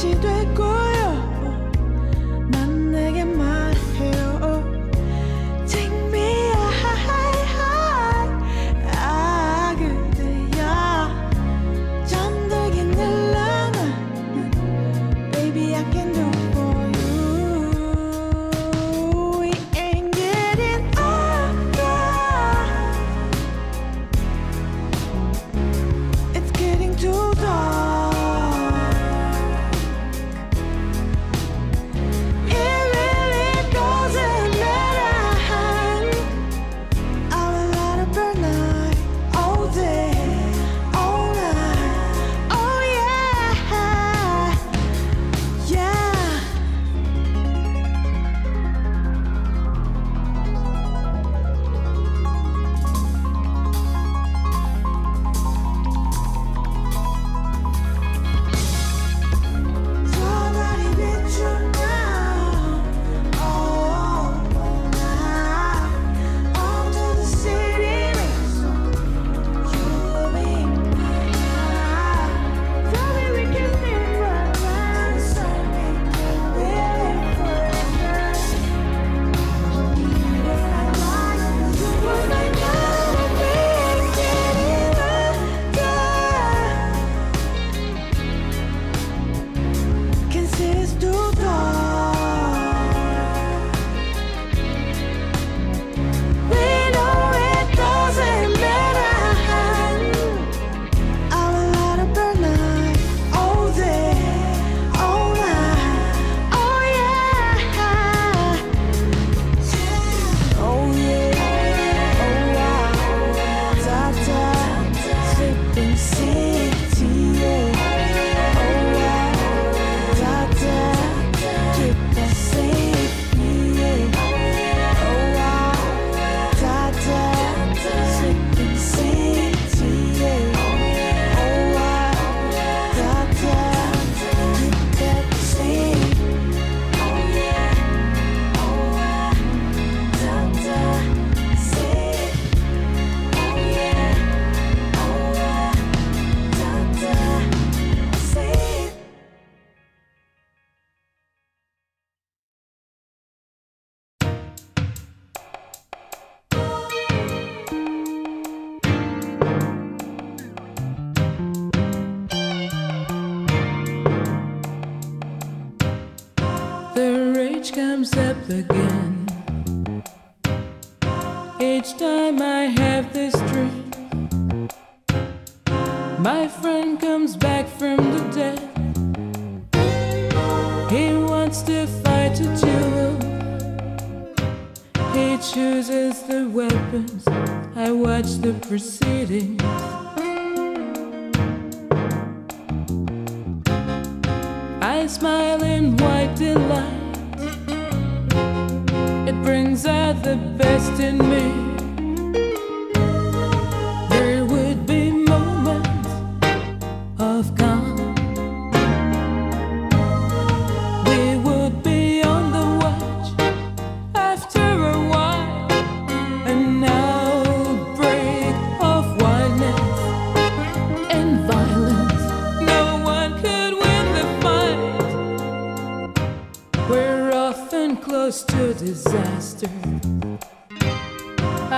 轻对过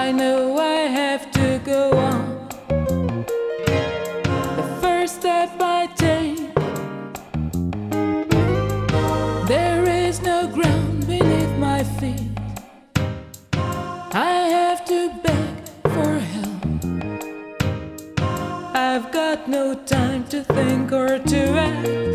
I know I have to go on. The first step I take, there is no ground beneath my feet. I have to beg for help. I've got no time to think or to act.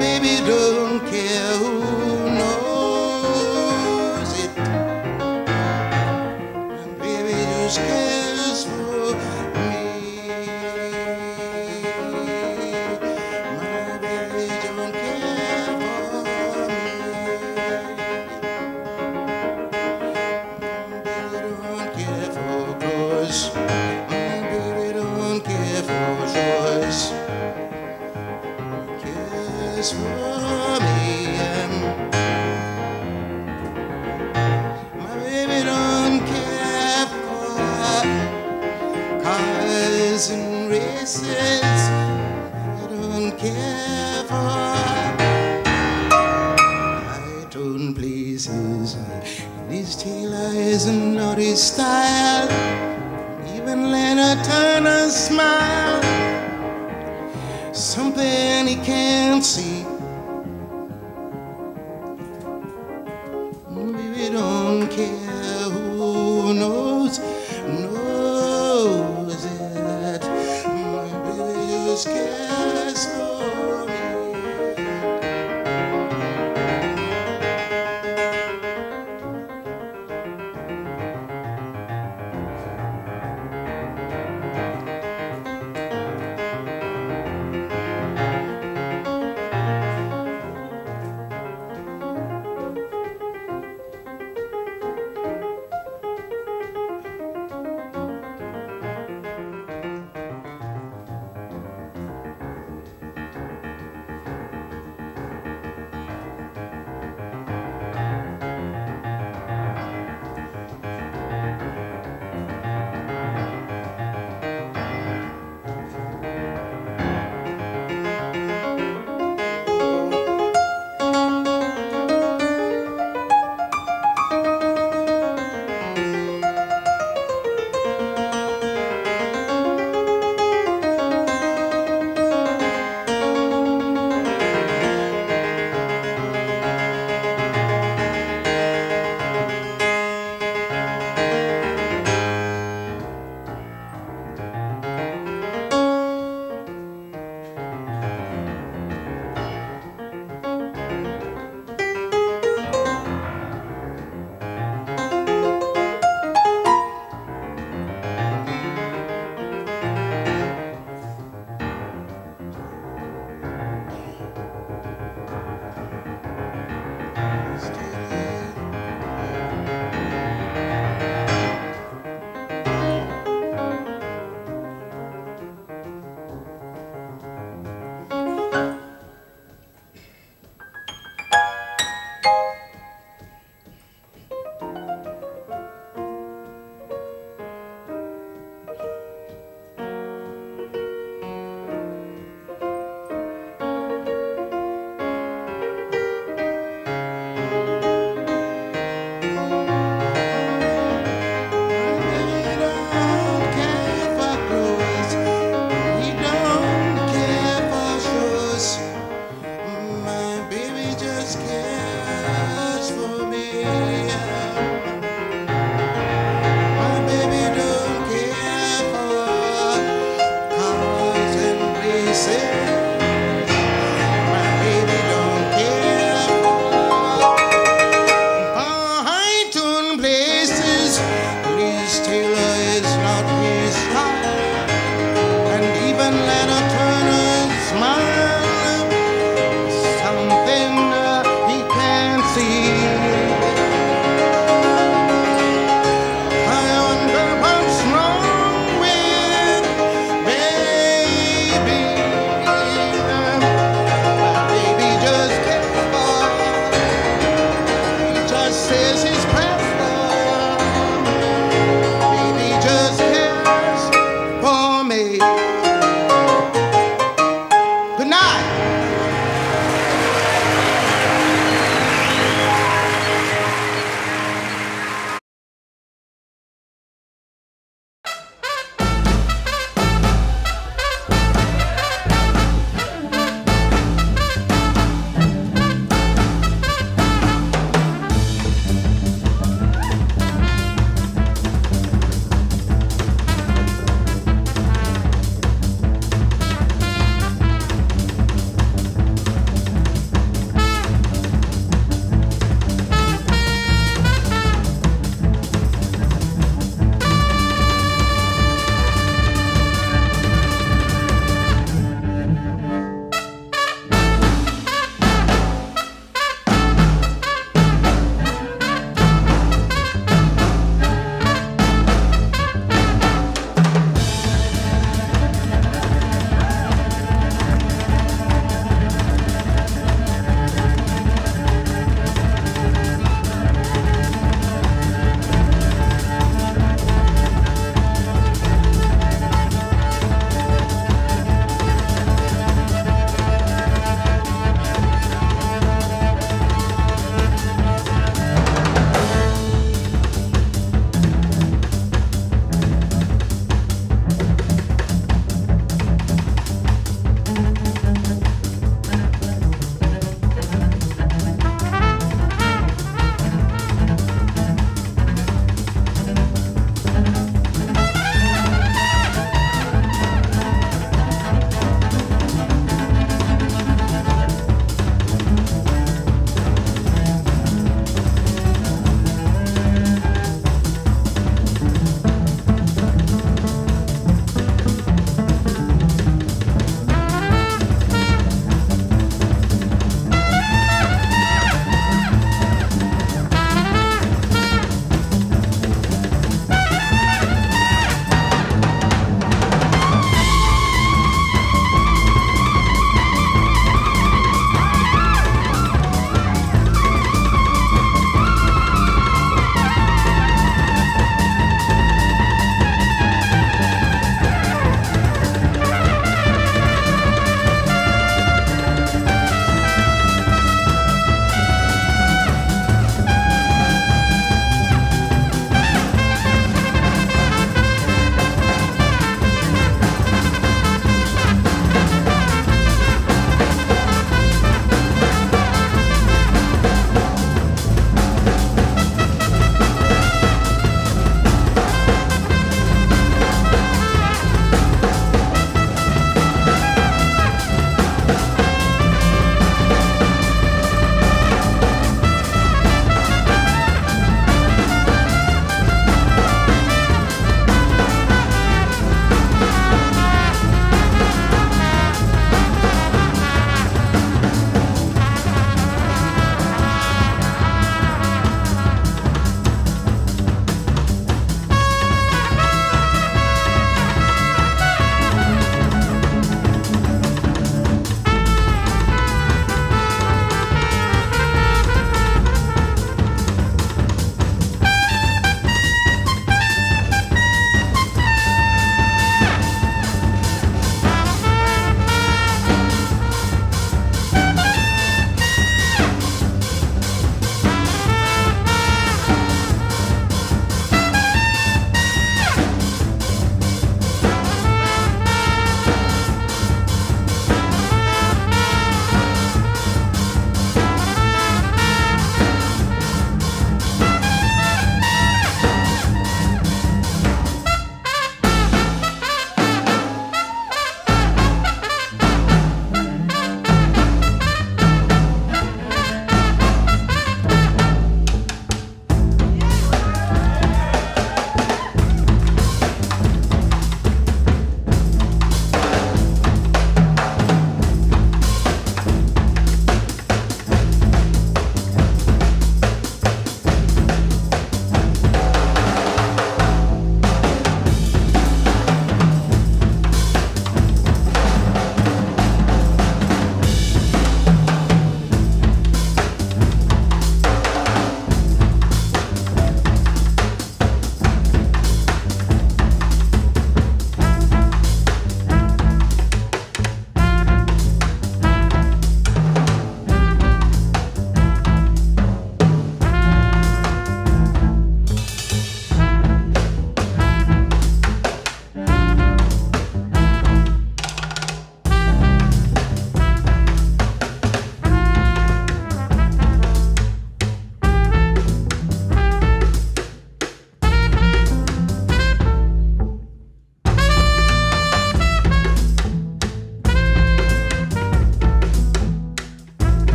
Baby don't care who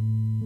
Thank